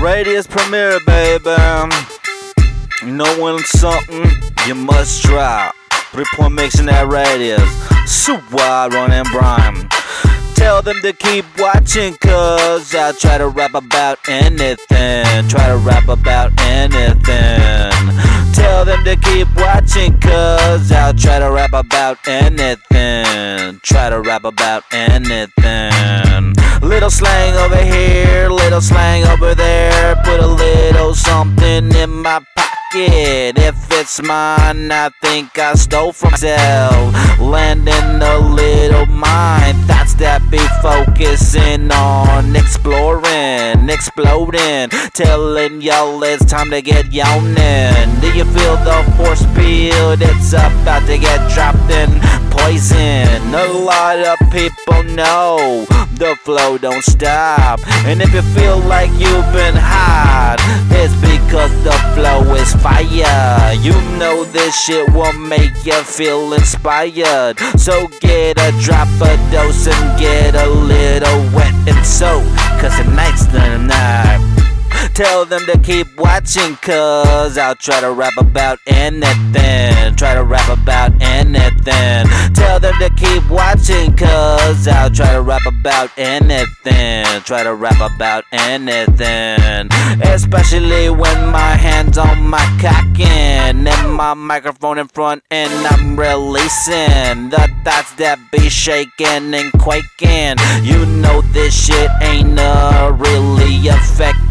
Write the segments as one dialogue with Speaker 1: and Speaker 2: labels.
Speaker 1: Radius premiere, baby. You know when something, you must try. Three point mix in that radius. Super wide running Brian. Tell them to keep watching, cause I try to rap about anything. Try to rap about anything. Tell them to keep watching, cause I'll try to rap about anything. Try to rap about anything. Little slang over here, little slang over there. Put a little something in my pocket. If it's mine, I think I stole from myself. Landing a little mind, Thoughts that be focusing on exploring, exploding. Telling y'all it's time to get yawning. Do you feel the force field? It's about to get dropped in poison. A lot of people know the flow don't stop. And if you feel like you've been hot, it's because the flow is fire. You know this shit will make you feel inspired. So get a drop a dose and get a little wet and soak. Cause tonight's the night. Tell them to keep watching, cause I'll try to rap about anything. Try to rap about anything. Tell them to keep watching, cause I'll try to rap about anything. Try to rap about anything. Especially when my hands on my cocking and my microphone in front and I'm releasing the thoughts that be shaking and quaking. You know this shit ain't uh, really affecting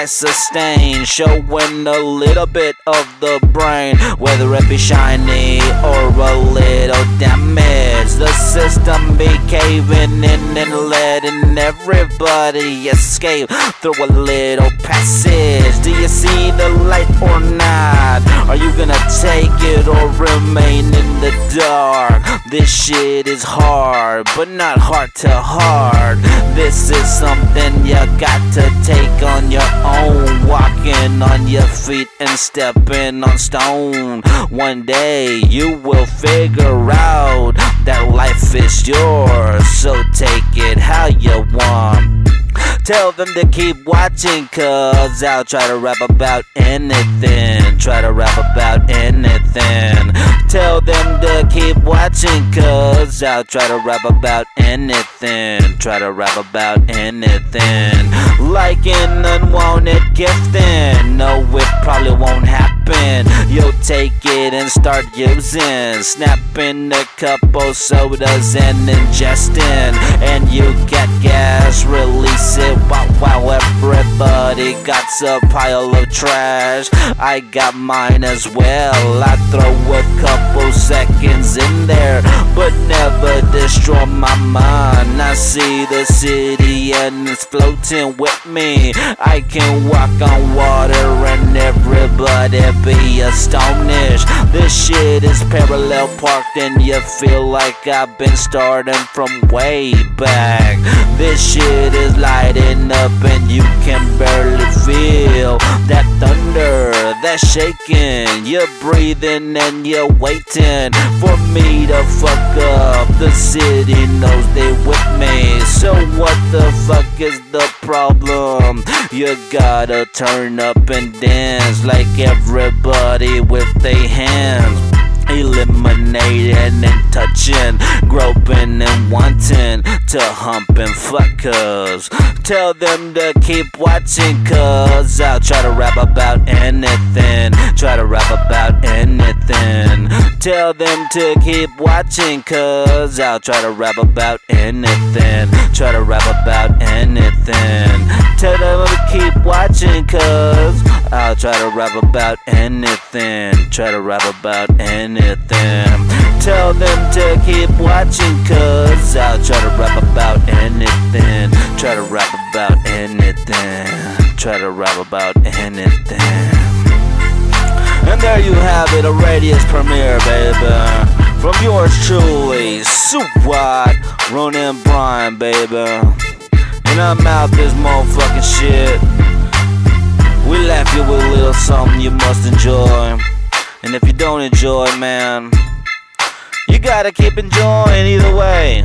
Speaker 1: know I sustain, showing a little bit of the brain, whether it be shiny or a little damaged. The system be caving in and letting everybody escape through a little passage. Do you see the light or not? Are you gonna take it or remain in the dark? This shit is hard, but not hard to hard. This is something you got to take on your own. Walking on your feet and stepping on stone. One day you will figure out that life is yours. So take it how you want. Tell them to keep watching, cause I'll try to rap about anything. Try to rap about anything. Tell them to keep watching, cause I'll try to rap about anything. Try to rap about anything. Like an unwanted gifting. No, it probably won't happen. You'll take it and start using. Snapping a couple sodas and ingesting. And you get gas, release it. Wow, wow, everybody got a pile of trash. I got mine as well. I throw a couple seconds in there, but never. I see the city and it's floating with me. I can walk on water and everybody be astonished. This shit is parallel parked and you feel like I've been starting from way back. This shit is lighting up and you can barely feel that thunder, that shaking. You're breathing and you're waiting for me to fuck up. The city knows they with me. So what the fuck is the problem? You gotta turn up and dance like everybody with their hands eliminating and touching, groping and wanting to hump and fuck cuz. Tell them to keep watching cuz I'll try to rap about anything, try to rap about anything. Tell them to keep watching cuz I'll try to rap about anything, try to rap about anything. Tell them to keep watching I'll try to rap about anything, try to rap about anything. Tell them to keep watching, cuz I'll try to rap about anything, try to rap about anything, try to rap about anything. And there you have it, a Radius premiere, baby. From yours truly, Swat, Ronan Brian, baby. And I'm out this motherfucking shit. Something you must enjoy. And if you don't enjoy, man, you gotta keep enjoying either way.